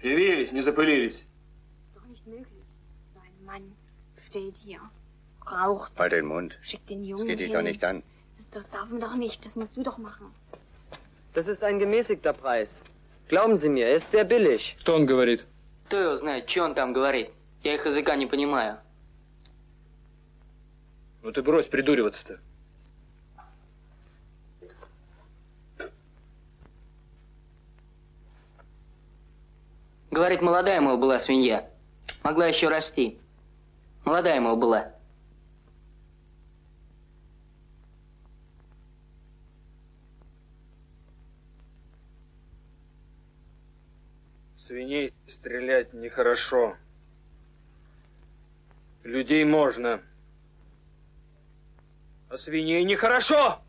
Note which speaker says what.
Speaker 1: Привились, не запылились.
Speaker 2: Ist doch nicht möglich. So ein Mann steht hier, raucht,
Speaker 3: Halt den Mund.
Speaker 2: schickt den
Speaker 3: Das
Speaker 2: Jungen
Speaker 3: geht dich
Speaker 2: hin.
Speaker 3: doch nicht an.
Speaker 2: Das, das darf man doch nicht. Das musst du doch machen.
Speaker 4: Das ist ein gemäßigter Preis. Glauben Sie mir, er ist sehr billig.
Speaker 1: Что он говорит?
Speaker 5: Кто его знает, что он там говорит? Я их языка не понимаю.
Speaker 1: Ну ты брось придуриваться-то.
Speaker 5: Говорит, молодая, мол, была свинья. Могла еще расти. Молодая, мол, была.
Speaker 1: Свиней стрелять нехорошо. Людей можно. А свиней нехорошо!